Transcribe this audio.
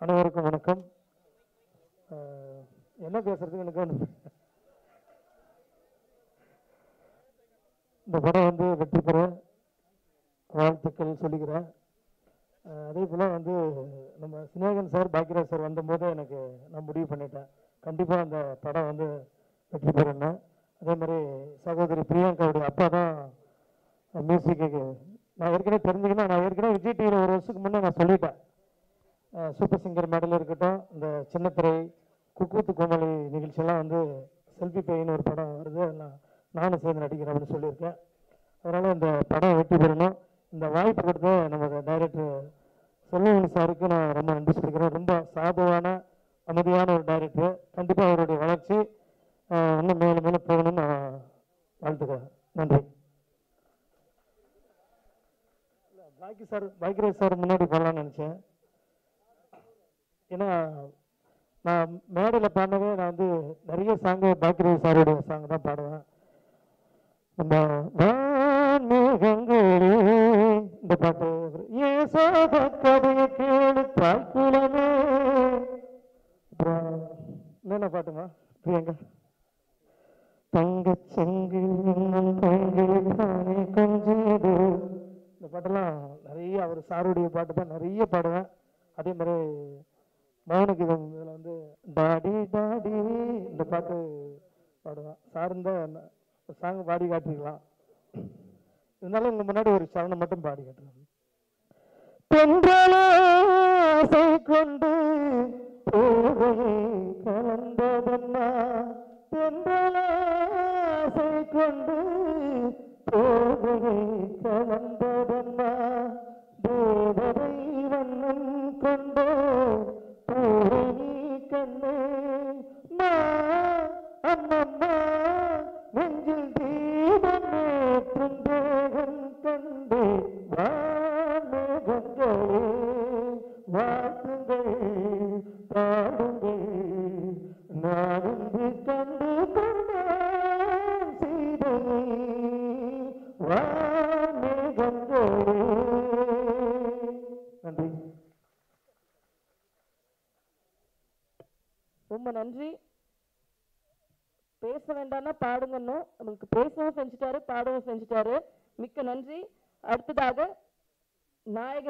அனைவருக்கும் வணக்கம். என்ன பேசுறதுக்கு எனக்கு ஒண்ணு- இந்த படம் வந்து வெற்றி பெற வாழ்த்துக்கள் சொல்லிக்கிறேன். அதே போல் வந்து நம்ம சினேகன் சார் பாக்கியராஜ் சார் வந்தபோது எனக்கு நான் முடிவு பண்ணிட்டேன். கண்டிப்பாக அந்த படம் வந்து வெற்றி பெறணும். அதே மாதிரி சகோதரி பிரியங்காவுடைய அப்பா தான் மியூசிக்கு நான் ஏற்கனவே தெரிஞ்சுக்கணும். நான் ஏற்கனவே விஜய் டிவியில் ஒரு வருஷத்துக்கு முன்னே நான் சொல்லிட்டேன். சூப்பர் சிங்கர் மெடல் இருக்கட்டும் இந்த சின்னத்திரை குக்கூத்து கோமலி நிகழ்ச்சியெல்லாம் வந்து செல்ஃபி பேயின்னு ஒரு படம் வருது. நான் நானும் சேர்ந்து நடிக்கிறேன் அப்படின்னு சொல்லியிருக்கேன். அதனால் இந்த படம் வெற்றி பெறணும். இந்த வாய்ப்பு கொடுத்த நமக்கு டைரக்டர் செல்வமணி சாருக்கு நான் ரொம்ப நன்றி சொல்லிக்கிறேன். ரொம்ப சாதுவான அமைதியான ஒரு டைரக்டர் கண்டிப்பாக அவருடைய வளர்ச்சி இன்னும் மேலும் மேலும் போகணும்னு நான் வாழ்த்துக்கிறேன். நன்றி. பாக்கி சார் பாக்கியராஜ் சார் முன்னாடி போடலாம்னு நினச்சேன். ஏன்னா நான் மேடையில் பாடினவே நான் வந்து நிறைய சாங்கு பாக்கியராஜ் சாருடைய சாங் தான் பாடுவேன். நம்ம வான்மேகங்களே இந்த பாட்டு ஏன் சோக கேளு தாக்குலமே அப்புறம் என்னென்ன பாட்டுமா பிரியங்கா தங்கச் செங்கில் தானே கொஞ்சது இந்த பாட்டெல்லாம் நிறைய அவர் சாருடைய பாட்டு தான் நிறைய பாடுவேன். அதே மாதிரி மௌனகீதம் இதில் வந்து டாடி டாடி இந்த பாட்டு பாடுவேன். சார் இருந்தால் சாங் பாடி காட்டிக்கலாம் இருந்தாலும் உங்க முன்னாடி ஒரு சரணம் மட்டும் பாடி காட்டுறேன் ஆசை கொண்டு பூவையை கலந்ததம்மா பெண்களாசை கொண்டு பூவையை கலந்ததம்மா நன்றி. ரொம்ப நன்றி. பேச வேண்டாம்னா பாடுங்கன்னு நமக்கு பேசவும் செஞ்சுட்டாரு பாடவும் செஞ்சுட்டாரு. மிக்க நன்றி. அடுத்ததாக நாயகன்